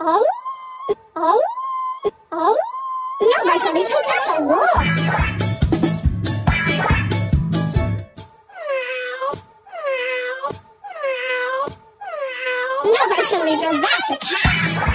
Oh? Oh? Oh? Oh, oh. No, Vitalita, that's a wolf. No, Vitalita, that's a cat.